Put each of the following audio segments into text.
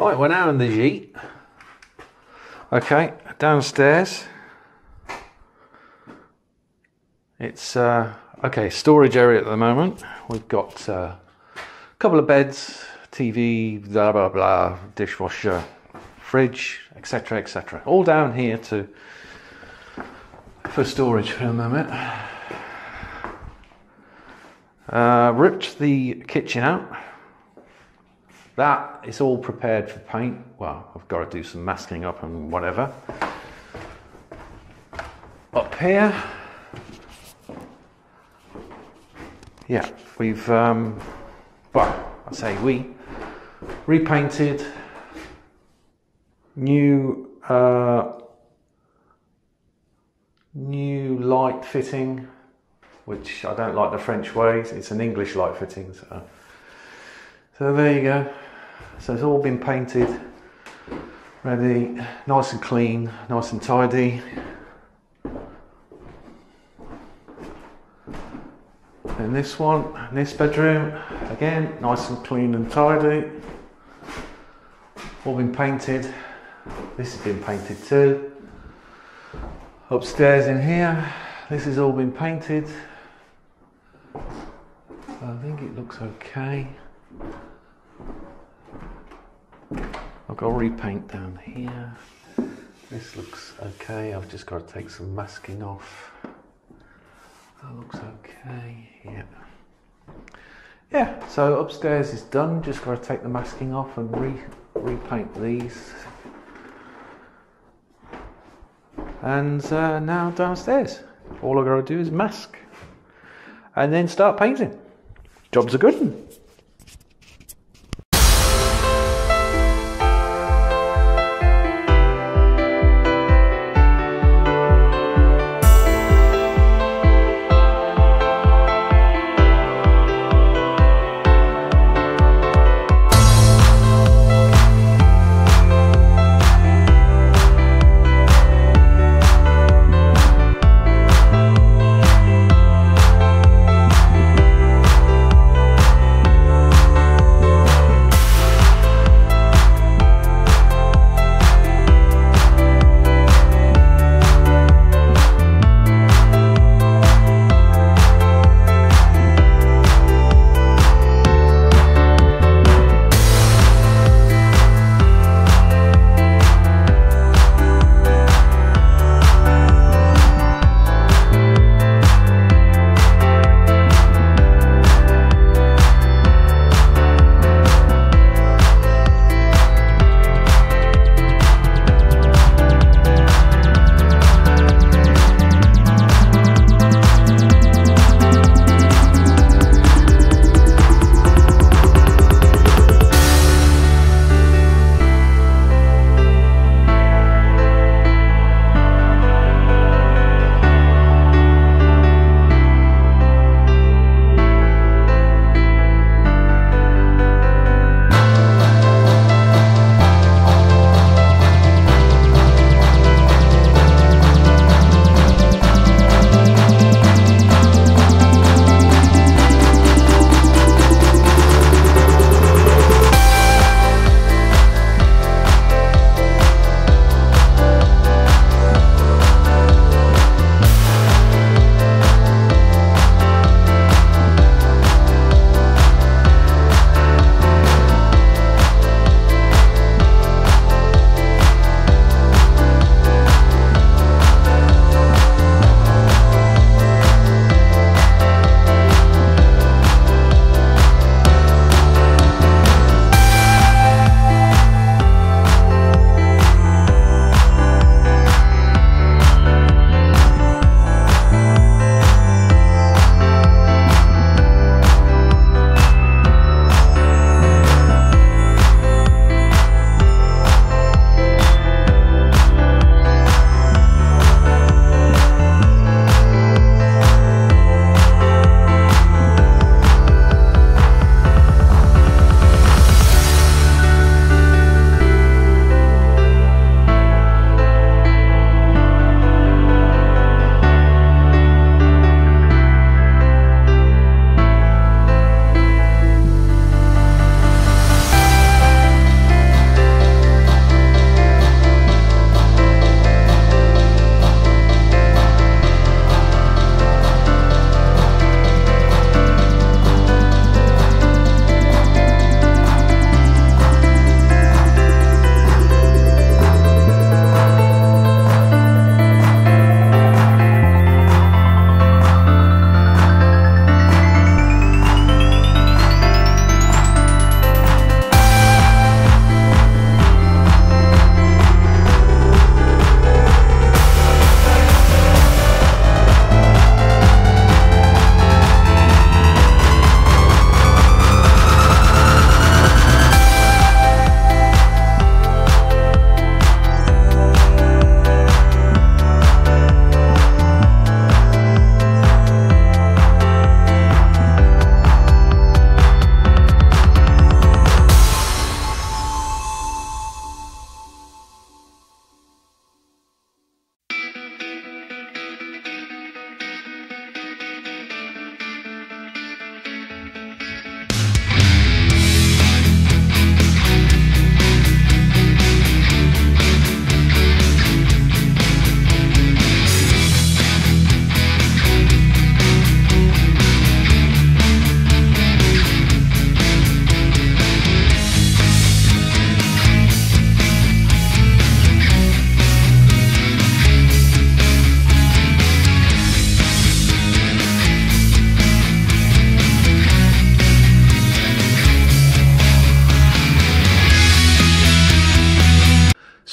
Right, we're now in the Gite. Okay, downstairs. It's uh, okay, storage area at the moment. We've got uh, a couple of beds, TV, blah blah blah, dishwasher, fridge, etc. etc. All down here to for storage for a moment. Uh, ripped the kitchen out. That is all prepared for paint. Well, I've got to do some masking up and whatever. Up here, yeah, we've, um, well, I say we, repainted, new, uh, new light fitting, which I don't like the French ways. It's an English light fitting, so, so there you go. So it's all been painted, ready, nice and clean, nice and tidy. And this one, this bedroom, again, nice and clean and tidy. All been painted. This has been painted too. Upstairs in here, this has all been painted. I think it looks okay. To repaint down here. This looks okay. I've just got to take some masking off. That looks okay. Yeah. Yeah, so upstairs is done. Just got to take the masking off and re repaint these. And uh, now downstairs. All I've got to do is mask and then start painting. Job's a good one.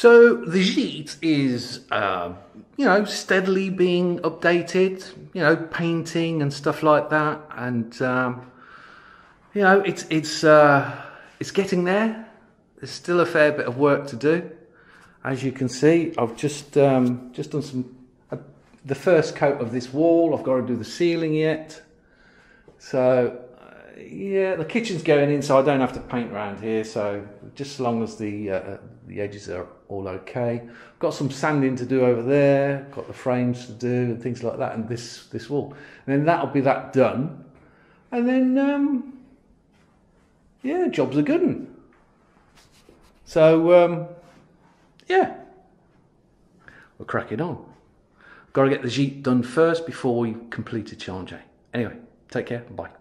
So the Gite is, uh, you know, steadily being updated, you know, painting and stuff like that, and um, you know, it's it's uh, it's getting there. There's still a fair bit of work to do. As you can see, I've just um, just done some uh, the first coat of this wall. I've got to do the ceiling yet. So uh, yeah, the kitchen's going in, so I don't have to paint around here. So just as long as the uh, the edges are all okay. Got some sanding to do over there. Got the frames to do and things like that, and this this wall. And then that'll be that done. And then um, yeah, job's a good. So um, yeah, we're cracking on. Got to get the Gite done first before we complete a change. Anyway, take care. Bye.